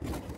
you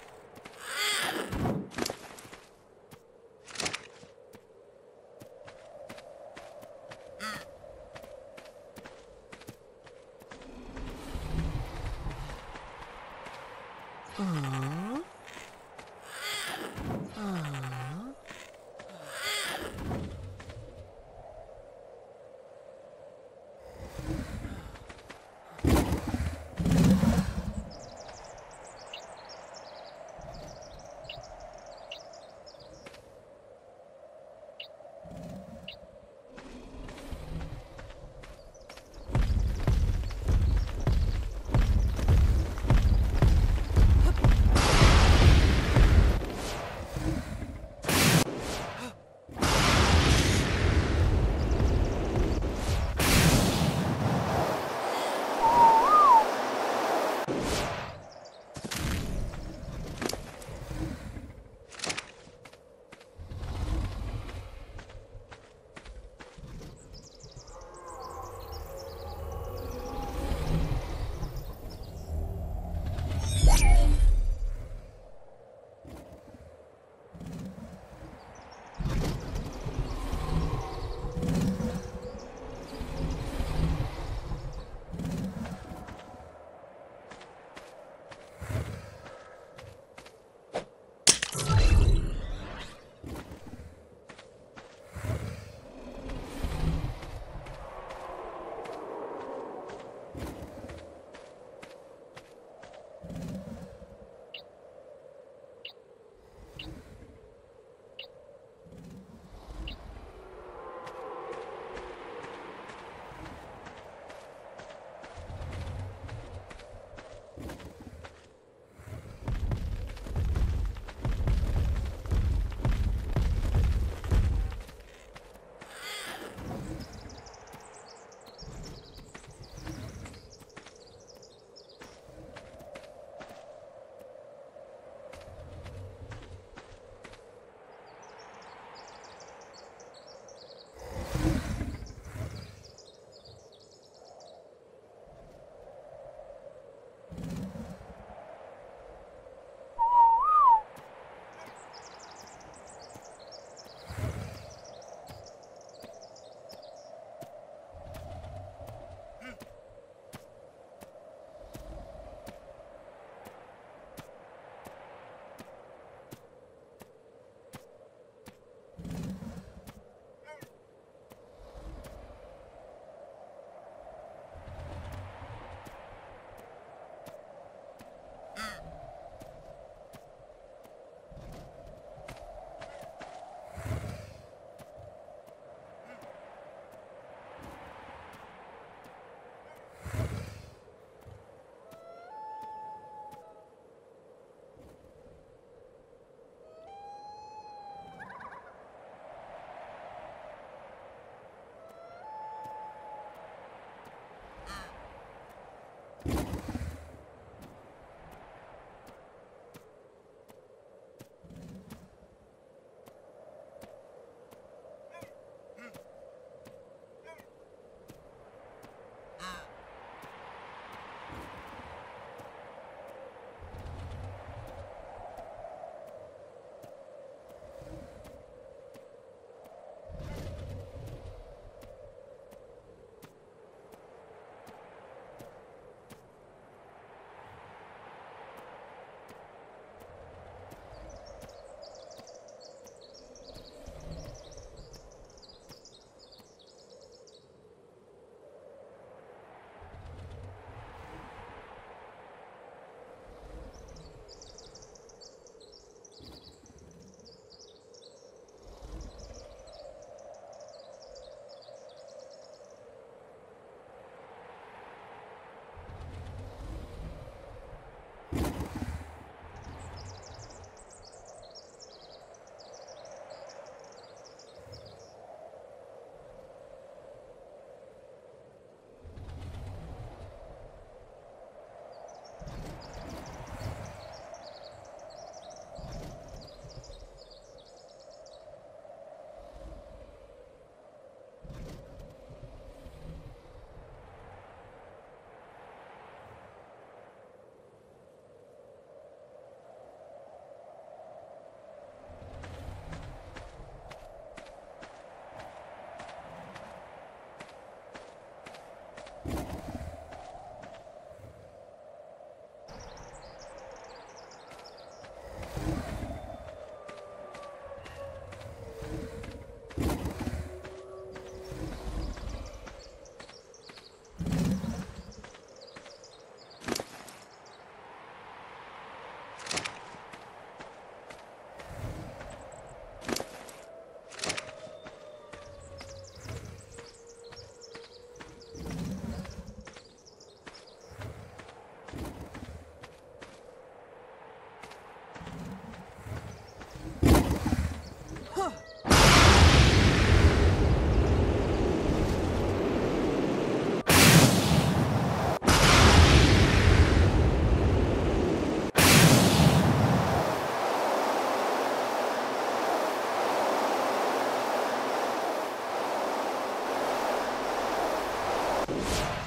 Bye.